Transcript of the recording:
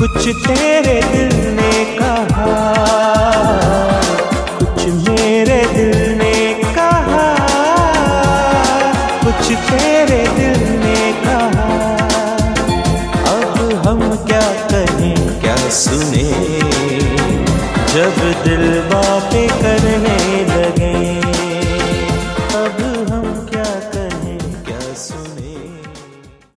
कुछ तेरे दिल ने कहा कुछ मेरे दिल ने कहा कुछ तेरे दिल सुने। जब दिल बातें कर